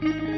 Thank you.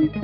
Thank